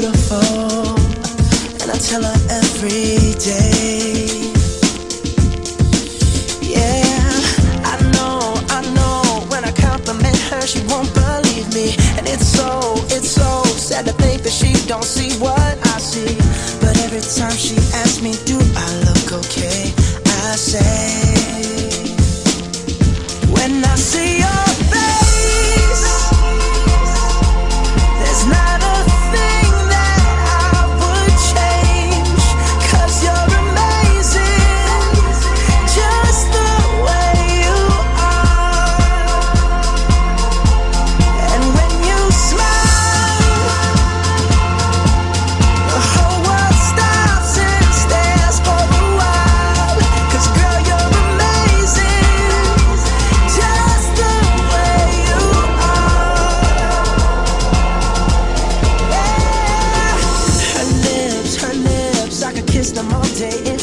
beautiful, and I tell her every day. Monte